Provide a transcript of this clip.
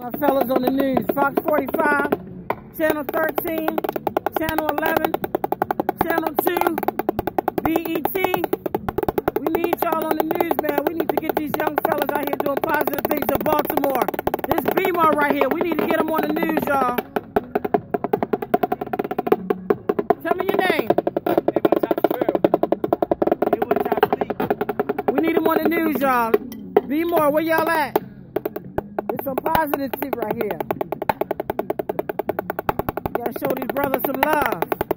My fellas on the news, Fox 45, Channel 13, Channel 11, Channel 2, BET. We need y'all on the news, man. We need to get these young fellas out here doing positive things in Baltimore. This BMO right here, we need to get them on the news, y'all. Tell me your name. We need them on the news, y'all. Be more, where y'all at? Some positive shit right here. You gotta show these brothers some love.